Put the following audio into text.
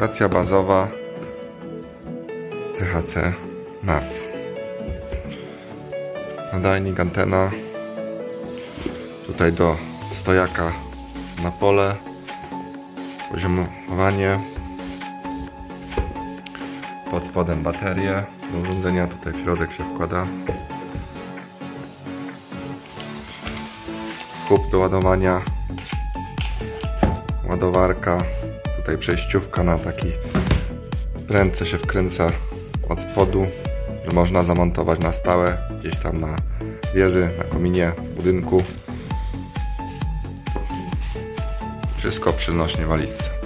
Stacja bazowa CHC NAV. Nadajnik, antena. Tutaj do stojaka na pole. Poziomowanie. Pod spodem baterie do urządzenia. Tutaj w środek się wkłada. Kup do ładowania. Ładowarka. Tutaj przejściówka na taki pręd, co się wkręca od spodu, że można zamontować na stałe gdzieś tam na wieży, na kominie, w budynku. Wszystko w przenośnej walizce.